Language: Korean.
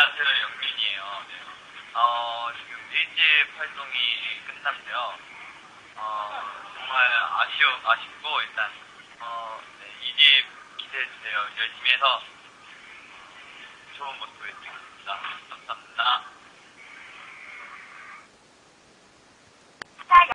안녕하세요, 영민이에요. 네. 어, 지금 1집 활동이 끝났고요. 어, 정말 아쉬워, 아쉽고, 일단, 어, 네, 2집 기대해주세요. 열심히 해서 좋은 모습 보여드리겠습니다. 감사합니다.